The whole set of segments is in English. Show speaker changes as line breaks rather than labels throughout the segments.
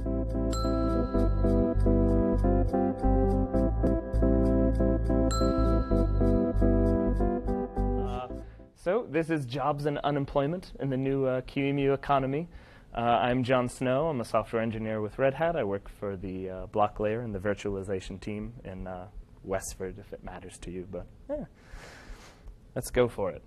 Uh, so this is jobs and unemployment in the new uh, QEMU economy. Uh, I'm John Snow. I'm a software engineer with Red Hat. I work for the uh, block layer and the virtualization team in uh, Westford, if it matters to you. But yeah, let's go for it.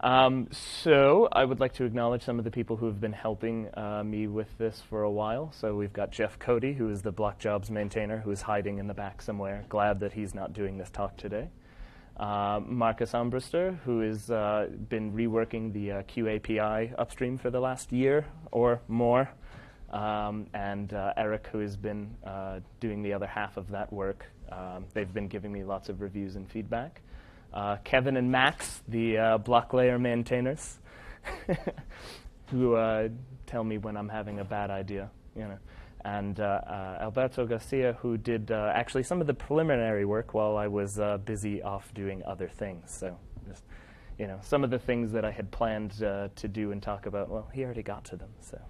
Um, so I would like to acknowledge some of the people who have been helping uh, me with this for a while. So we've got Jeff Cody, who is the block jobs maintainer, who is hiding in the back somewhere. Glad that he's not doing this talk today. Uh, Markus Armbruster, who has uh, been reworking the uh, QAPI upstream for the last year or more, um, and uh, Eric, who has been uh, doing the other half of that work. Um, they've been giving me lots of reviews and feedback. Uh, Kevin and Max, the block layer maintainers, who tell me when I'm having a bad idea. You know and uh, uh, Alberto Garcia, who did uh, actually some of the preliminary work while I was busy off doing other things. So, just, you know, some of the things that I had planned to do and talk about, well, he already got to them. So.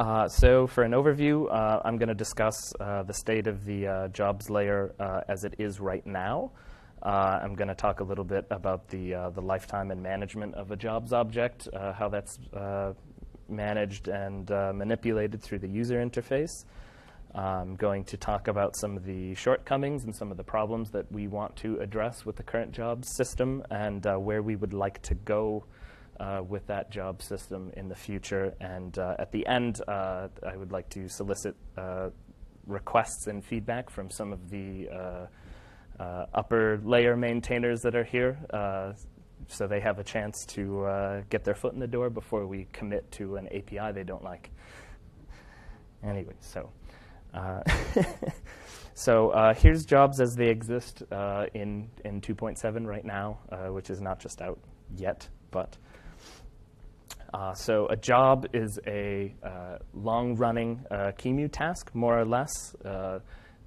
Uh, so for an overview, uh, I'm going to discuss uh, the state of the jobs layer as it is right now. I'm going to talk a little bit about the, the lifetime and management of a jobs object, how that's managed and uh, manipulated through the user interface. I'm going to talk about some of the shortcomings and some of the problems that we want to address with the current jobs system and uh, where we would like to go uh, with that job system in the future. And uh, at the end, uh, I would like to solicit uh, requests and feedback from some of the upper layer maintainers that are here so they have a chance to uh, get their foot in the door before we commit to an API they don't like. Anyway, so uh, so uh, here's jobs as they exist uh, in in 2.7 right now, uh, which is not just out yet, but. Uh, so a job is a long-running uh, task, more or less.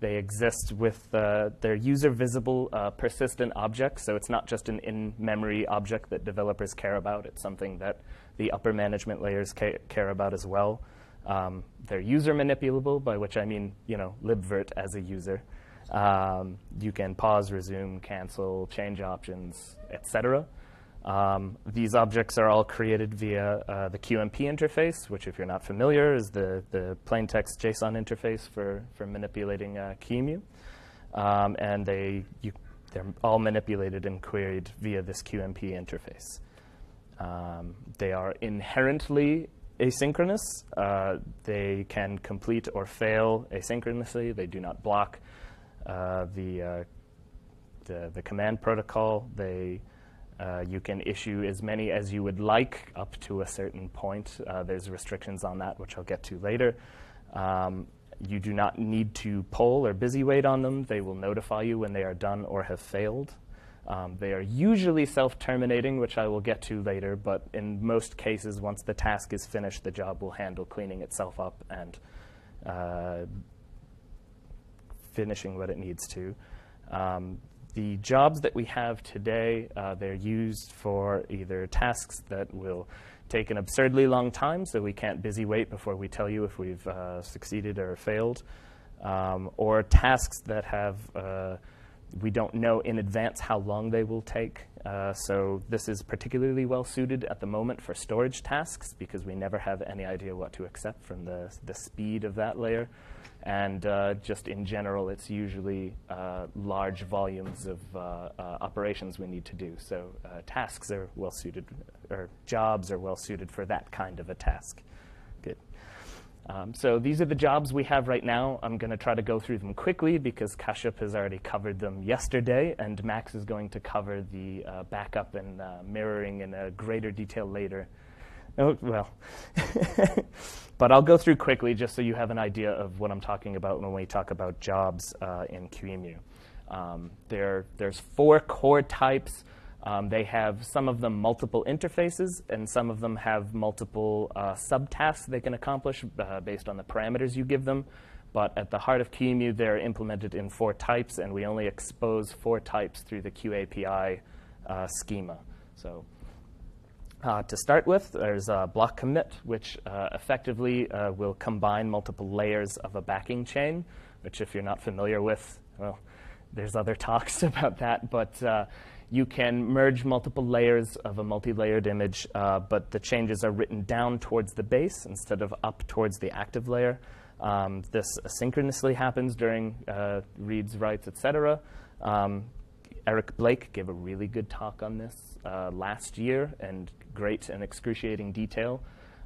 They exist with uh, their user visible uh, persistent objects. So it's not just an in memory object that developers care about, it's something that the upper management layers ca care about as well. Um, they're user manipulable, by which I mean, you know, libvirt as a user. Um, you can pause, resume, cancel, change options, etc. Um, these objects are all created via uh, the QMP interface, which, if you're not familiar, is the, the plain text JSON interface for, for manipulating uh, QEMU. Um, and they, you, they're all manipulated and queried via this QMP interface. Um, they are inherently asynchronous. Uh, they can complete or fail asynchronously. They do not block uh, the, uh, the, the command protocol. They uh, you can issue as many as you would like up to a certain point. Uh, there's restrictions on that, which I'll get to later. Um, you do not need to poll or busy wait on them. They will notify you when they are done or have failed. Um, they are usually self-terminating, which I will get to later, but in most cases, once the task is finished, the job will handle cleaning itself up and uh, finishing what it needs to. Um, the jobs that we have today, uh, they're used for either tasks that will take an absurdly long time, so we can't busy wait before we tell you if we've uh, succeeded or failed, um, or tasks that have uh, we don't know in advance how long they will take. Uh, so this is particularly well suited at the moment for storage tasks because we never have any idea what to accept from the, the speed of that layer. And uh, just in general, it's usually uh, large volumes of uh, uh, operations we need to do. So tasks are well suited, or jobs are well suited for that kind of a task. Um, so these are the jobs we have right now. I'm going to try to go through them quickly because Kashyap has already covered them yesterday, and Max is going to cover the uh, backup and uh, mirroring in a greater detail later. Oh, well, but I'll go through quickly just so you have an idea of what I'm talking about when we talk about jobs uh, in QEMU. Um, there, there's four core types. Um, they have some of them multiple interfaces, and some of them have multiple uh, subtasks they can accomplish uh, based on the parameters you give them. But at the heart of QEMU, they're implemented in four types, and we only expose four types through the QAPI uh, schema. So Uh, to start with, there's a block commit, which uh, effectively uh, will combine multiple layers of a backing chain, which if you're not familiar with, well, there's other talks about that, but you can merge multiple layers of a multi-layered image, uh, but the changes are written down towards the base instead of up towards the active layer. Um, this asynchronously happens during uh, reads, writes, etc. Um, Eric Blake gave a really good talk on this uh, last year and great and excruciating detail.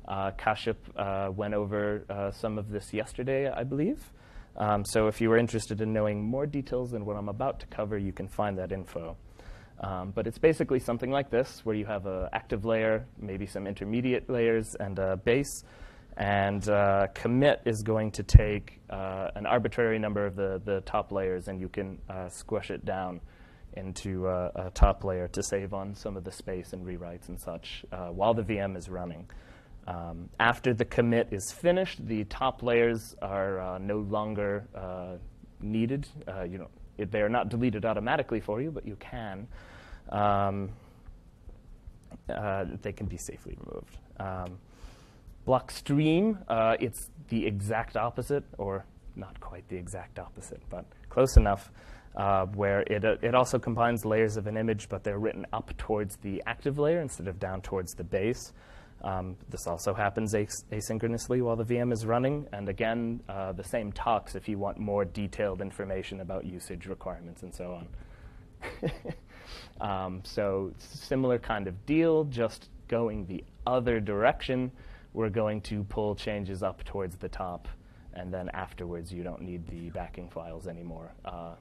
Uh, Kashyap uh, went over uh, some of this yesterday, I believe. Um, so if you were interested in knowing more details than what I'm about to cover, you can find that info. Um, but it's basically something like this, where you have an active layer, maybe some intermediate layers, and a base. And uh, commit is going to take uh, an arbitrary number of the, the top layers, and you can uh, squish it down into a, a, top layer to save on some of the space and rewrites and such uh, while the VM is running. Um, after the commit is finished, the top layers are uh, no longer uh, needed. Uh, you know, they are not deleted automatically for you, but you can. Um, uh, they can be safely removed. Um, block stream, uh, it's the exact opposite, or not quite the exact opposite, but close enough, uh, where it, it also combines layers of an image, but they're written up towards the active layer instead of down towards the base. Um, this also happens as asynchronously while the VM is running. And again, uh, the same talks if you want more detailed information about usage requirements and so on. um, so similar kind of deal, just going the other direction. We're going to pull changes up towards the top. And then afterwards, you don't need the backing files anymore. Uh,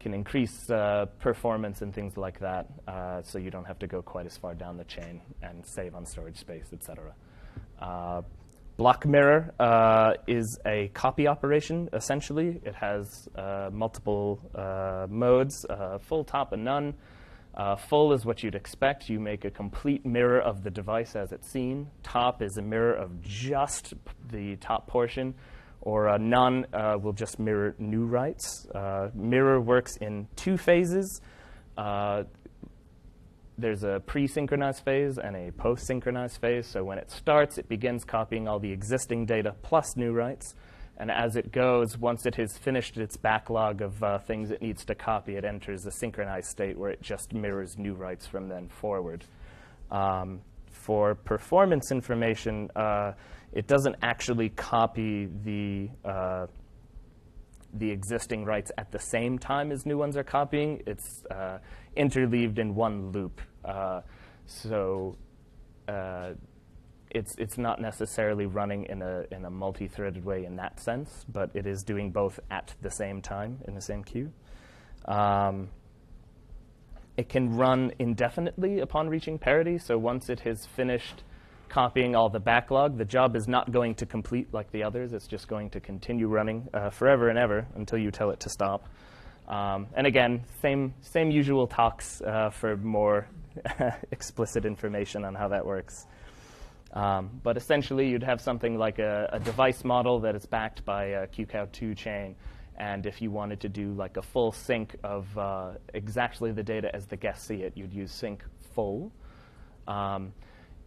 can increase uh, performance and things like that, uh, so you don't have to go quite as far down the chain and save on storage space, etc. Uh, block mirror uh, is a copy operation, essentially. It has uh, multiple uh, modes, full, top, and none. full is what you'd expect. You make a complete mirror of the device as it's seen. Top is a mirror of just the top portion or uh, none uh, will just mirror new writes. Uh, mirror works in two phases. There's a pre-synchronized phase and a post-synchronized phase. So when it starts, it begins copying all the existing data plus new writes. And as it goes, once it has finished its backlog of uh, things it needs to copy, it enters a synchronized state where it just mirrors new writes from then forward. Um, for performance information, uh, it doesn't actually copy the uh, the existing writes at the same time as new ones are copying. It's uh, interleaved in one loop. Uh, so uh, it's, it's not necessarily running in a, in a multi-threaded way in that sense, but it is doing both at the same time in the same queue. Um, it can run indefinitely upon reaching parity. So once it has finished copying all the backlog. The job is not going to complete like the others. It's just going to continue running uh, forever and ever until you tell it to stop. Um, and again, same, same usual talks uh, for more explicit information on how that works. Um, but essentially, you'd have something like a, a, device model that is backed by a QCOW2 chain. And if you wanted to do like a full sync of uh, exactly the data as the guests see it, you'd use sync full. Um,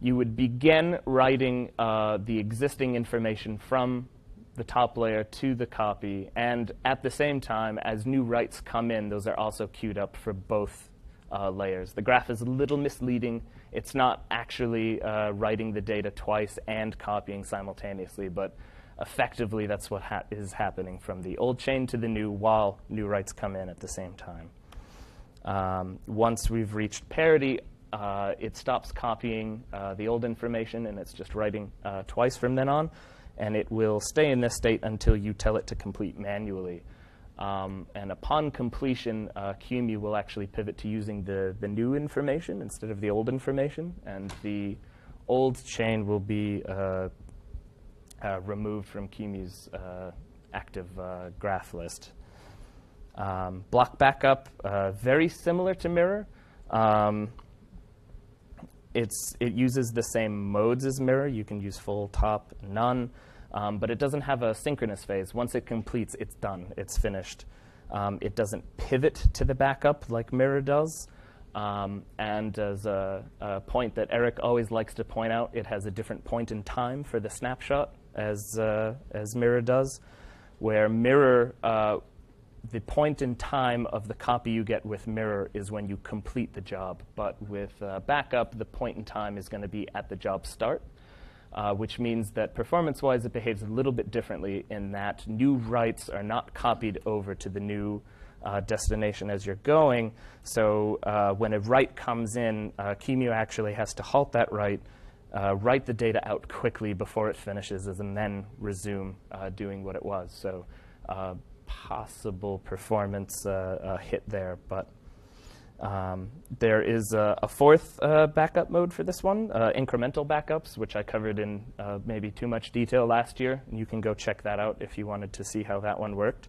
you would begin writing uh, the existing information from the top layer to the copy. And at the same time, as new writes come in, those are also queued up for both uh, layers. The graph is a little misleading. It's not actually uh, writing the data twice and copying simultaneously, but effectively that's what ha is happening from the old chain to the new while new writes come in at the same time. Um, once we've reached parity, uh, it stops copying uh, the old information and it's just writing uh, twice from then on. And it will stay in this state until you tell it to complete manually. Um, and upon completion, uh, QEMU will actually pivot to using the, the new information instead of the old information. And the old chain will be uh, uh, removed from QEMU's uh, active graph list. Um, block backup, very similar to Mirror. Um, it's, it uses the same modes as Mirror. You can use full, top, none. Um, but it doesn't have a synchronous phase. Once it completes, it's done. It's finished. Um, it doesn't pivot to the backup like Mirror does. Um, and as a, a, point that Eric always likes to point out, it has a different point in time for the snapshot as, uh, as Mirror does, where Mirror, uh, the point in time of the copy you get with Mirror is when you complete the job. But with uh, Backup, the point in time is going to be at the job start. Uh, which means that performance-wise it behaves a little bit differently in that new writes are not copied over to the new uh, destination as you're going. So uh, when a write comes in, uh, QEMU actually has to halt that write, uh, write the data out quickly before it finishes, and then resume doing what it was. So possible performance hit there, but um, there is a, a fourth backup mode for this one, incremental backups, which I covered in maybe too much detail last year. And you can go check that out if you wanted to see how that one worked.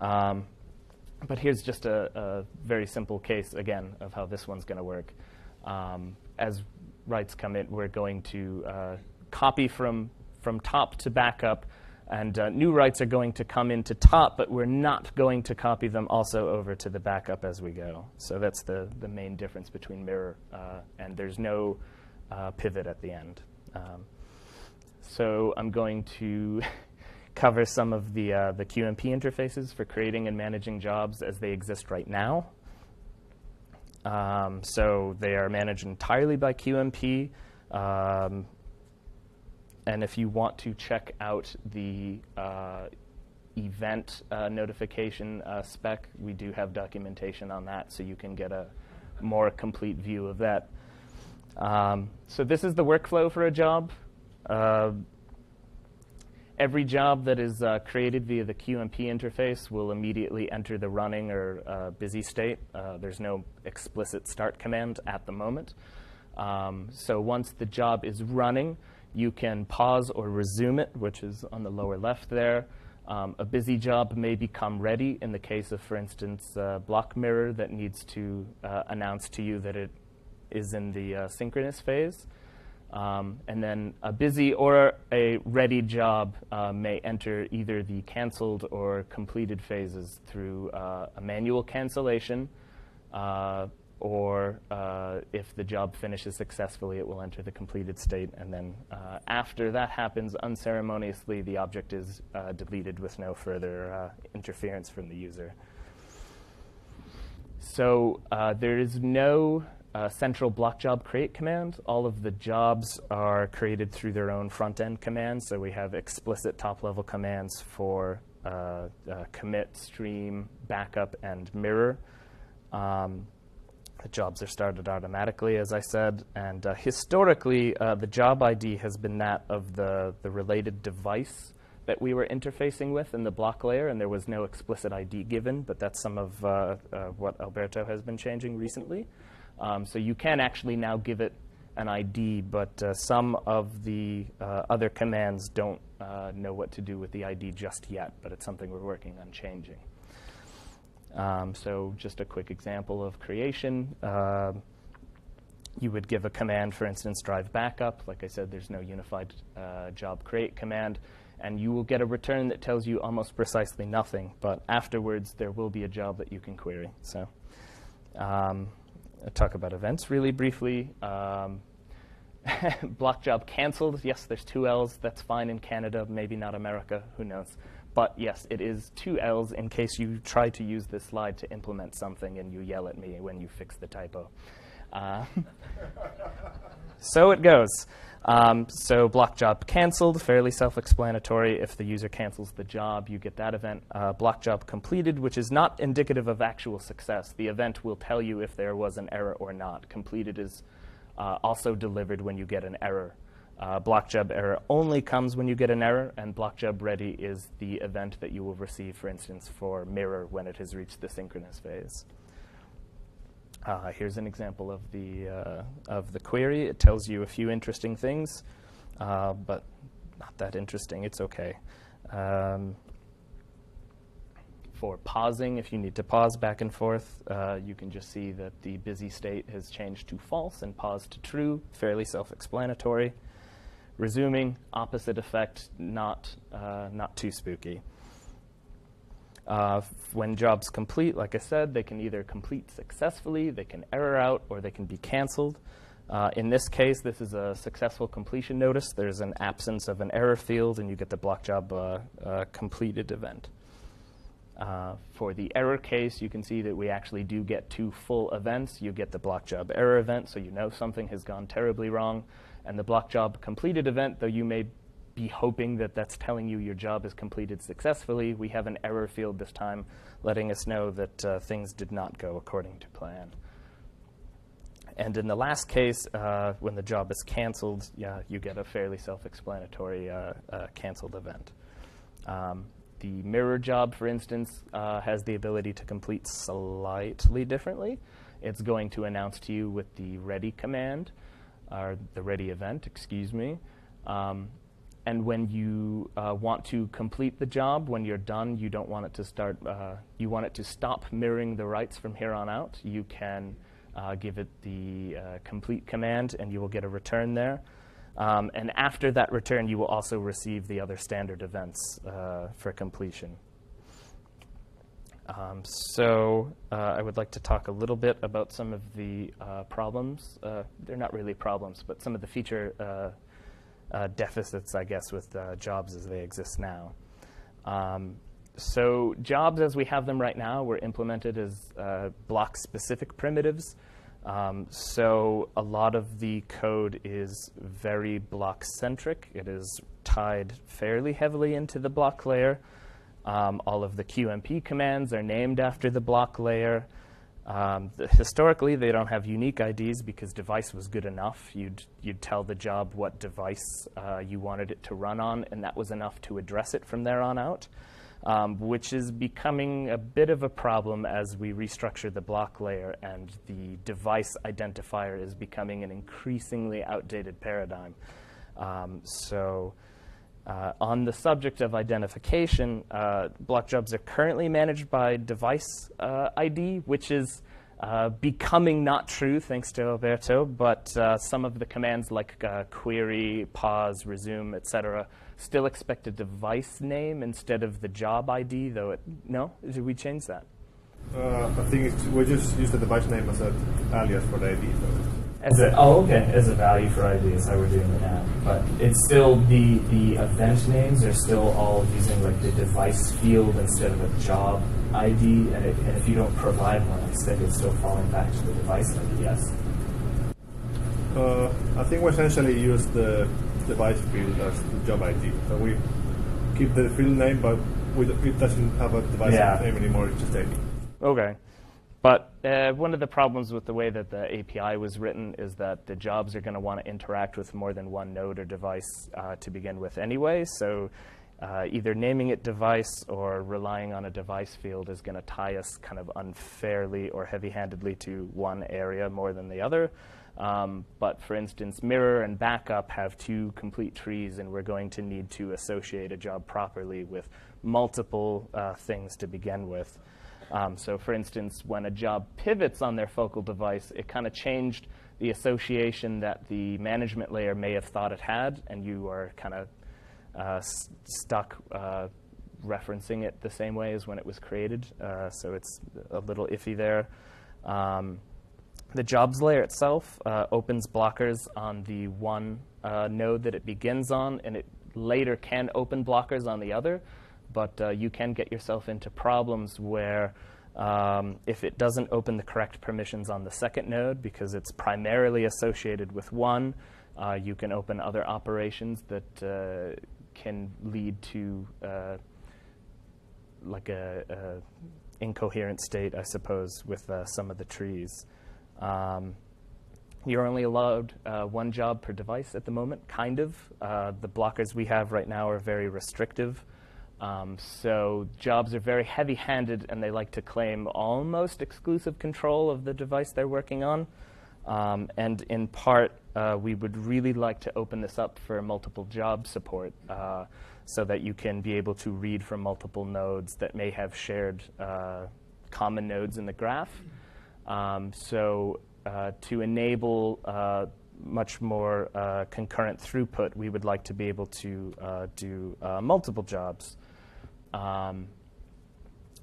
Um, but here's just a, a, very simple case, again, of how this one's going to work. Um, as writes come in, we're going to uh, copy from, from top to backup, and uh, new writes are going to come into top, but we're not going to copy them also over to the backup as we go. So that's the, the main difference between mirror, uh, and there's no uh, pivot at the end. Um, so I'm going to cover some of the, uh, the QMP interfaces for creating and managing jobs as they exist right now. Um, so they are managed entirely by QMP. Um, and if you want to check out the uh, event uh, notification uh, spec, we do have documentation on that, so you can get a more complete view of that. Um, so this is the workflow for a job. Uh, Every job that is uh, created via the QMP interface will immediately enter the running or busy state. There's no explicit start command at the moment. Um, so once the job is running, you can pause or resume it, which is on the lower left there. Um, a busy job may become ready in the case of, for instance, a block mirror that needs to uh, announce to you that it is in the uh, synchronous phase. Um, and then a busy or a ready job uh, may enter either the canceled or completed phases through uh, a manual cancellation, uh, or uh, if the job finishes successfully, it will enter the completed state. And then uh, after that happens, unceremoniously, the object is uh, deleted with no further interference from the user. So there is no uh, central block job create command. All of the jobs are created through their own front end commands. So we have explicit top level commands for uh, uh, commit, stream, backup, and mirror. Um, jobs are started automatically, as I said. And uh, historically, uh, the job ID has been that of the, the related device that we were interfacing with in the block layer, and there was no explicit ID given, but that's some of uh, what Alberto has been changing recently. Um, so you can actually now give it an ID, but uh, some of the uh, other commands don't uh, know what to do with the ID just yet, but it's something we're working on changing. Um, so just a quick example of creation. Uh, you would give a command, for instance, drive backup. Like I said, there's no unified uh, job create command. And you will get a return that tells you almost precisely nothing. But afterwards, there will be a job that you can query. So um, talk about events really briefly. Um, block job canceled. Yes, there's two L's. That's fine in Canada, maybe not America. Who knows? But yes, it is two L's in case you try to use this slide to implement something and you yell at me when you fix the typo. Uh, so it goes. Um, so block job canceled, fairly self-explanatory. If the user cancels the job, you get that event. Uh, block job completed, which is not indicative of actual success. The event will tell you if there was an error or not. Completed is uh, also delivered when you get an error. Uh, block job error only comes when you get an error, and block job ready is the event that you will receive, for instance, for mirror when it has reached the synchronous phase. Uh, here's an example of the, uh, of the query. It tells you a few interesting things, uh, but not that interesting. It's OK. Um, for pausing, if you need to pause back and forth, uh, you can just see that the busy state has changed to false and paused to true, fairly self-explanatory. Resuming, opposite effect, not, uh, not too spooky. Uh, when jobs complete, like I said, they can either complete successfully, they can error out, or they can be canceled. Uh, in this case, this is a successful completion notice. There's an absence of an error field, and you get the block job uh, uh completed event. Uh, for the error case, you can see that we actually do get two full events. You get the block job error event, so you know something has gone terribly wrong, and the block job completed event, though you may be hoping that that's telling you your job is completed successfully. We have an error field this time letting us know that uh, things did not go according to plan. And in the last case, uh, when the job is canceled, yeah, you get a fairly self-explanatory uh, uh canceled event. Um, the mirror job, for instance, uh, has the ability to complete slightly differently. It's going to announce to you with the ready command, or the ready event, excuse me. Um, and when you uh, want to complete the job, when you're done, you don't want it to start, uh, you want it to stop mirroring the writes from here on out. You can uh, give it the uh, complete command and you will get a return there. Um, and after that return, you will also receive the other standard events uh, for completion. Um, so uh, I would like to talk a little bit about some of the uh, problems. Uh, they're not really problems, but some of the feature uh, uh, deficits, I guess, with jobs as they exist now. Um, so jobs as we have them right now were implemented as block-specific primitives. Um, so a lot of the code is very block centric. It is tied fairly heavily into the block layer. Um, all of the QMP commands are named after the block layer. Um, the, historically, they don't have unique IDs because device was good enough. You'd, you'd tell the job what device uh, you wanted it to run on, and that was enough to address it from there on out um, which is becoming a bit of a problem as we restructure the block layer and the device identifier is becoming an increasingly outdated paradigm. Um, so uh, on the subject of identification, uh, block jobs are currently managed by device uh, ID, which is uh, becoming not true thanks to Alberto, but uh, some of the commands like uh, query, pause, resume, etc still expect a device name instead of the job ID, though it, no? Did we change that?
I think we just use the device name as an alias for the ID.
As a, oh, okay, as a value for ID is how we're doing it now. But it's still, the, the event names are still all using like the device field instead of a job ID, and, it, and if you don't provide one, instead it's still falling back to the device ID, yes?
Uh, I think we essentially use the device field as the job ID. So we keep the field name, but we, it doesn't have a device yeah. name anymore. It's just ID.
Okay. But uh, one of the problems with the way that the API was written is that the jobs are going to want to interact with more than one node or device uh, to begin with anyway. So uh, either naming it device or relying on a device field is going to tie us kind of unfairly or heavy-handedly to one area more than the other. Um, but for instance, mirror and backup have two complete trees, and we're going to need to associate a job properly with multiple uh, things to begin with. Um, so for instance, when a job pivots on their focal device, it kind of changed the association that the management layer may have thought it had, and you are kind of uh, stuck uh, referencing it the same way as when it was created. Uh, so it's a little iffy there. Um, the jobs layer itself uh, opens blockers on the one uh, node that it begins on, and it later can open blockers on the other. But uh, you can get yourself into problems where um, if it doesn't open the correct permissions on the second node because it's primarily associated with one, uh, you can open other operations that uh, can lead to uh, like a, a, incoherent state, I suppose, with some of the trees. Um, you're only allowed uh, one job per device at the moment, kind of. Uh, the blockers we have right now are very restrictive. Um, so jobs are very heavy-handed, and they like to claim almost exclusive control of the device they're working on. Um, and in part, uh, we would really like to open this up for multiple job support uh, so that you can be able to read from multiple nodes that may have shared uh, common nodes in the graph. Um, so uh, to enable uh, much more uh, concurrent throughput, we would like to be able to do multiple jobs. Um,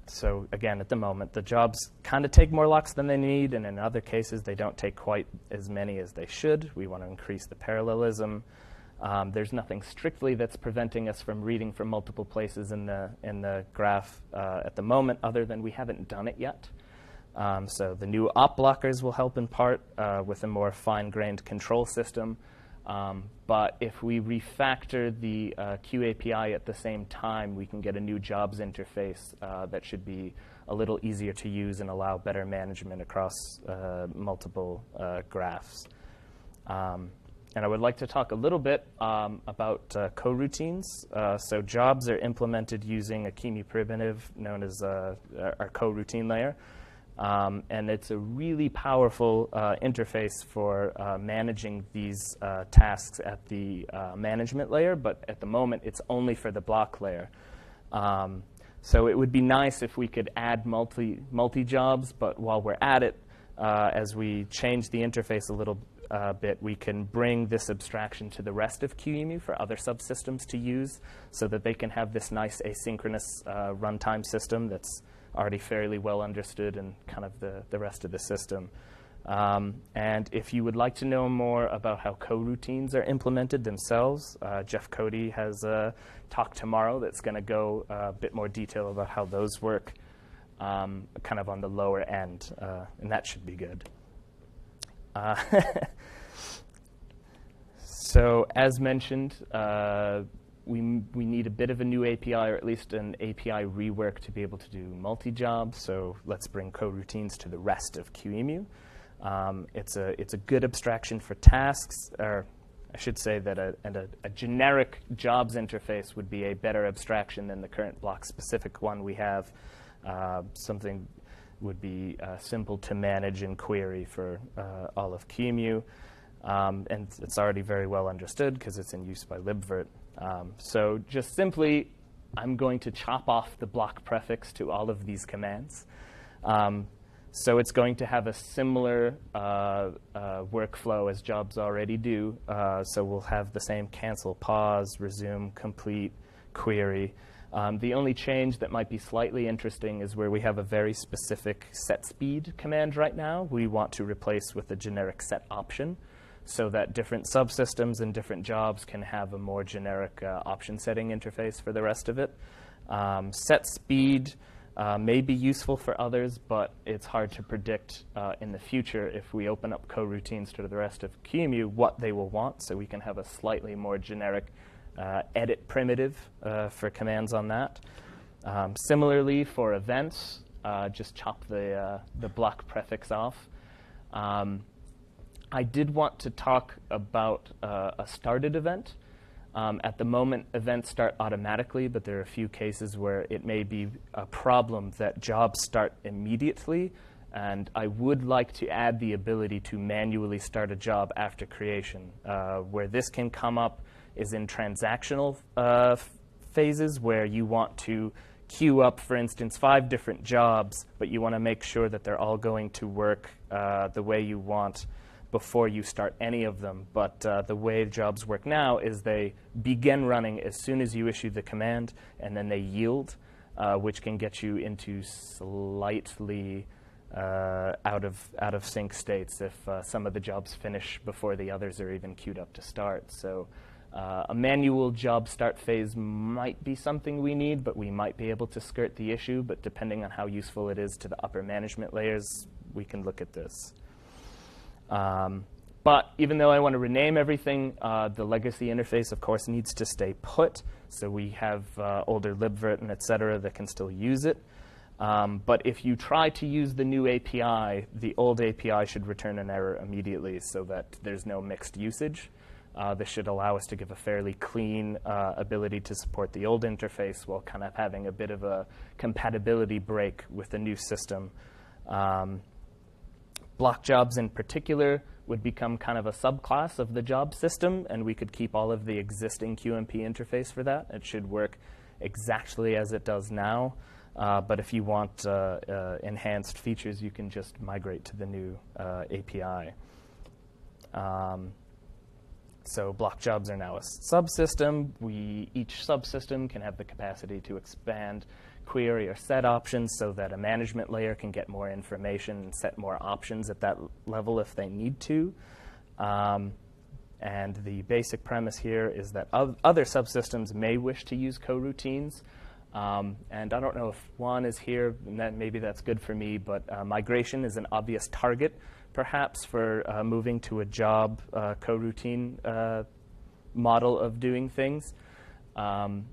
so again, at the moment, the jobs kind of take more locks than they need, and in other cases, they don't take quite as many as they should. We want to increase the parallelism. Um, there's nothing strictly that's preventing us from reading from multiple places in the, in the graph uh, at the moment, other than we haven't done it yet. Um, so the new op blockers will help in part uh, with a more fine-grained control system. Um, but if we refactor the uh, QAPI at the same time, we can get a new jobs interface uh, that should be a little easier to use and allow better management across uh, multiple uh, graphs. Um, and I would like to talk a little bit um, about uh, coroutines. Uh, so jobs are implemented using a QEMU primitive known as our coroutine layer. Um, and it's a really powerful uh, interface for uh, managing these uh, tasks at the uh, management layer, but at the moment it's only for the block layer. Um, so it would be nice if we could add multi, multi-jobs, but while we're at it, uh, as we change the interface a little uh, bit, we can bring this abstraction to the rest of QEMU for other subsystems to use so that they can have this nice asynchronous runtime system that's already fairly well understood in kind of the, the rest of the system. Um, and if you would like to know more about how coroutines are implemented themselves, uh, Jeff Cody has a talk tomorrow that's going to go uh, a bit more detail about how those work, um, kind of on the lower end, uh, and that should be good. Uh, so, as mentioned, uh, we, we need a bit of a new API, or at least an API rework to be able to do multi-jobs. So let's bring coroutines to the rest of QEMU. Um, it's, a, it's a good abstraction for tasks, or I should say that a, a, a, generic jobs interface would be a better abstraction than the current block-specific one we have. Uh, something would be uh, simple to manage and query for uh, all of QEMU. Um, and it's already very well understood because it's in use by libvirt. Um, so just simply, I'm going to chop off the block prefix to all of these commands. Um, so it's going to have a similar uh, uh, workflow as jobs already do. Uh, so we'll have the same cancel, pause, resume, complete, query. Um, the only change that might be slightly interesting is where we have a very specific set speed command right now. We want to replace with a generic set option so that different subsystems and different jobs can have a more generic uh, option setting interface for the rest of it. Um, set speed uh, may be useful for others, but it's hard to predict uh, in the future if we open up coroutines to the rest of QEMU what they will want, so we can have a slightly more generic uh, edit primitive uh, for commands on that. Um, similarly, for events, uh, just chop the, the block prefix off. Um, I did want to talk about uh, a started event. Um, at the moment, events start automatically, but there are a few cases where it may be a problem that jobs start immediately. And I would like to add the ability to manually start a job after creation. Uh, where this can come up is in transactional uh, phases where you want to queue up, for instance, five different jobs, but you want to make sure that they're all going to work uh, the way you want before you start any of them. But uh, the way jobs work now is they begin running as soon as you issue the command, and then they yield, uh, which can get you into slightly uh, out of out of sync states if uh, some of the jobs finish before the others are even queued up to start. So. Uh, a manual job start phase might be something we need, but we might be able to skirt the issue. But depending on how useful it is to the upper management layers, we can look at this. Um, but even though I want to rename everything, uh, the legacy interface, of course, needs to stay put. So we have uh, older libvirt and et cetera that can still use it. Um, but if you try to use the new API, the old API should return an error immediately so that there's no mixed usage. Uh, this should allow us to give a fairly clean uh, ability to support the old interface while kind of having a bit of a compatibility break with the new system. Um, Block jobs in particular would become kind of a subclass of the job system, and we could keep all of the existing QMP interface for that. It should work exactly as it does now. Uh, but if you want uh, uh, enhanced features, you can just migrate to the new uh, API. Um, so block jobs are now a subsystem. We, each subsystem can have the capacity to expand query or set options so that a management layer can get more information and set more options at that level if they need to. Um, and the basic premise here is that other subsystems may wish to use coroutines. Um, and I don't know if Juan is here, and that maybe that's good for me, but uh, migration is an obvious target, perhaps, for uh, moving to a job uh, coroutine uh, model of doing things. Um,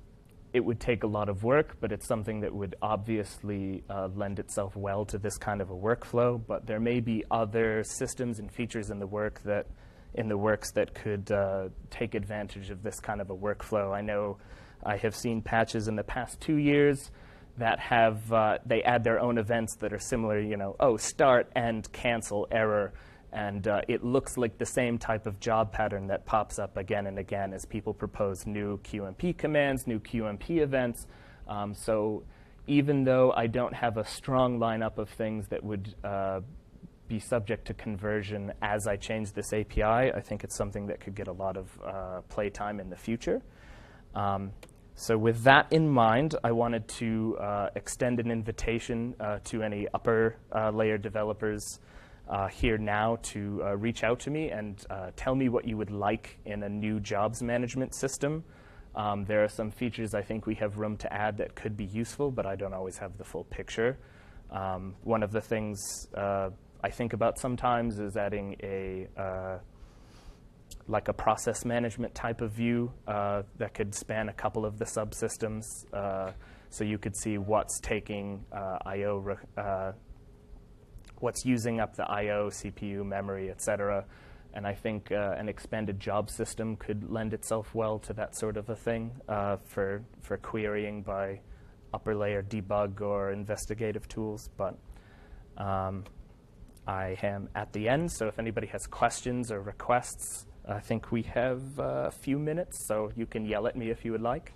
it would take a lot of work, but it's something that would obviously uh, lend itself well to this kind of a workflow. But there may be other systems and features in the work that in the works that could uh, take advantage of this kind of a workflow. I know I have seen patches in the past two years that have uh, they add their own events that are similar. You know, oh, start, end, cancel, error, and uh, it looks like the same type of job pattern that pops up again and again as people propose new QMP commands, new QMP events. Um, so even though I don't have a strong lineup of things that would uh, be subject to conversion as I change this API. I think it's something that could get a lot of uh, playtime in the future. Um, so with that in mind, I wanted to uh, extend an invitation uh, to any upper uh, layer developers uh, here now to uh, reach out to me and tell me what you would like in a new jobs management system. Um, there are some features I think we have room to add that could be useful, but I don't always have the full picture. Um, one of the things I think about sometimes is adding a uh, like a process management type of view uh, that could span a couple of the subsystems. Uh, so you could see what's taking uh, I/O, uh, what's using up the I/O, CPU, memory, etc. And I think uh, an expanded job system could lend itself well to that sort of a thing for for querying by upper layer debug or investigative tools, but. Um, I am at the end, so if anybody has questions or requests, I think we have a few minutes, so you can yell at me if you would like.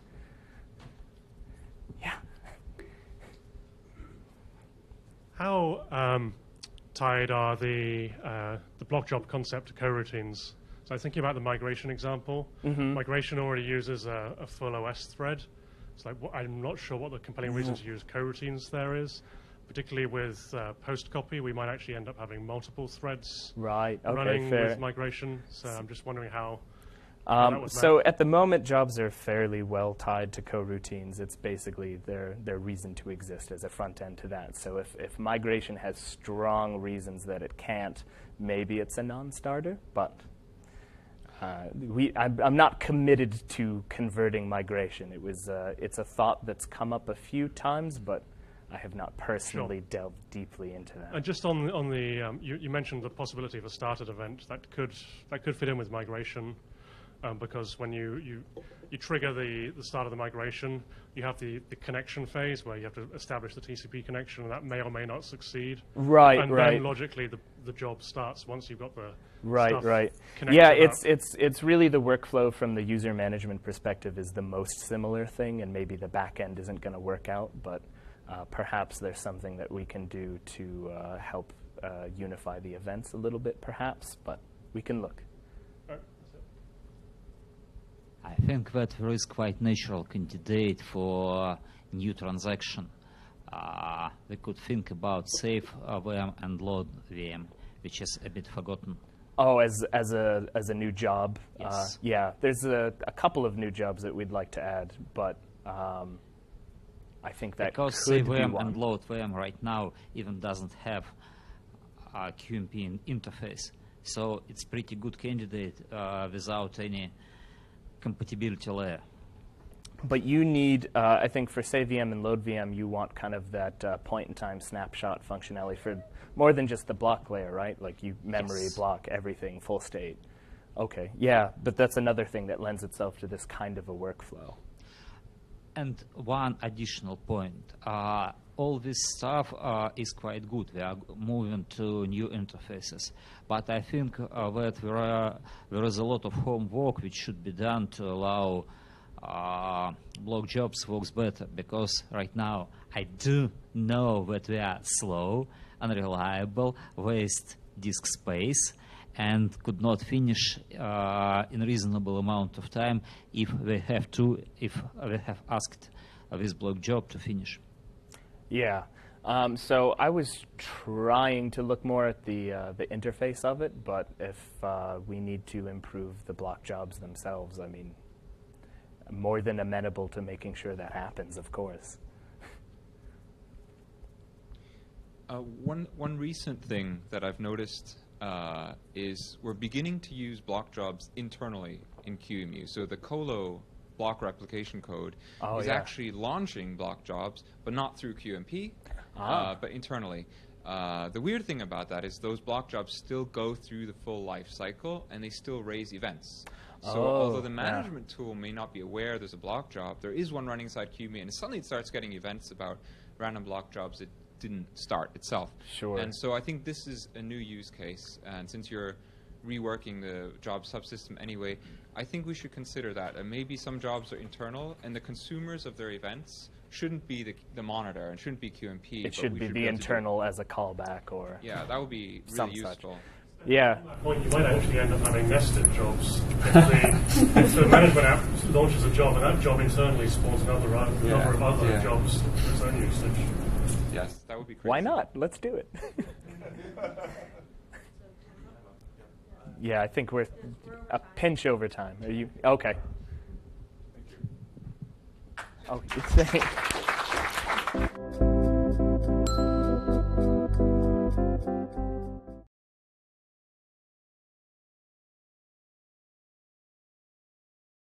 Yeah.
How um, tied are the uh, the block job concept to coroutines? So thinking about the migration example, mm-hmm. migration already uses a, a, full OS thread. It's like I'm not sure what the compelling mm-hmm. reason to use coroutines there is particularly with uh, post copy, we might actually end up having multiple threads
right. okay,
running
fair.
with migration. So I'm just wondering how.
Um, so at the moment, jobs are fairly well tied to coroutines. It's basically their their reason to exist as a front end to that. So if, if migration has strong reasons that it can't, maybe it's a non-starter. But uh, we, I'm, I'm, not committed to converting migration. It was uh, it's a thought that's come up a few times, but I have not personally sure. delved deeply into that.
And just on on the, um, you, you, mentioned the possibility of a started event that could that could fit in with migration, um, because when you, you you trigger the, the start of the migration, you have the, the connection phase where you have to establish the TCP connection, and that may or may not succeed.
Right,
and
right.
then logically the, the job starts once you've got the
right, right. Yeah, it's up. it's it's really the workflow from the user management perspective is the most similar thing, and maybe the back end isn't going to work out, but uh, perhaps there's something that we can do to uh, help uh, unify the events a little bit, perhaps, but we can look.
I think that there is quite natural candidate for new transaction. Uh, we could think about save VM and load VM, which is a bit forgotten.
Oh, as as a as a new job.
Yes. Uh,
yeah, there's a, a couple of new jobs that we'd like to add, but um, I think that
because
could
VM
be
and load VM right now even doesn't have a QMP interface, so it's pretty good candidate uh, without any compatibility layer.
But you need, uh, I think, for save VM and load VM, you want kind of that uh, point-in-time snapshot functionality for more than just the block layer, right? Like you memory
yes.
block everything full state. Okay, yeah, but that's another thing that lends itself to this kind of a workflow.
And one additional point. Uh, all this stuff uh, is quite good. We are moving to new interfaces. But I think uh, that there, are, there is a lot of homework which should be done to allow uh, block jobs works better because right now I do know that we are slow, unreliable, waste disk space, and could not finish uh, in reasonable amount of time if they have to, if they have asked this block job to finish.
Yeah. Um, so I was trying to look more at the uh, the interface of it, but if uh, we need to improve the block jobs themselves, I mean, I'm more than amenable to making sure that happens, of course.
Uh, one one recent thing that I've noticed uh, is we're beginning to use block jobs internally in QEMU. So the COLO block replication code
oh,
is
yeah.
actually launching block jobs, but not through QMP,
ah.
uh, but internally. Uh, the weird thing about that is those block jobs still go through the full life cycle and they still raise events. So
oh,
although the management
yeah.
tool may not be aware there's a block job, there is one running inside QEMU, and suddenly it starts getting events about random block jobs that didn't start itself.
Sure.
And so I think this is a new use case, and since you're reworking the job subsystem anyway, I think we should consider that. And maybe some jobs are internal, and the consumers of their events shouldn't be the, the monitor and shouldn't be QMP.
It should be
should
the internal as a callback or.
Yeah, that would be really useful.
Such. Yeah.
Point, you might actually end up having nested jobs. If the, if the management app launches a job and that job internally spawns another number
yeah.
of other
yeah.
jobs for its own usage.
Yes, that would be crazy.
Why not? Let's do it. yeah, I think we're a pinch over time. Are you okay? Oh, it's.